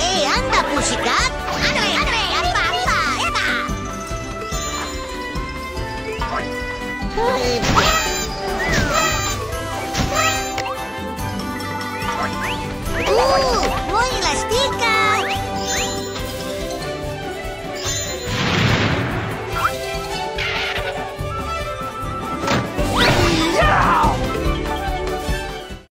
¡Eh, anda, Pussycat! ¡Andre, andre, apa, apa! ¡Eta! ¡Uh! ¡Muy elástica!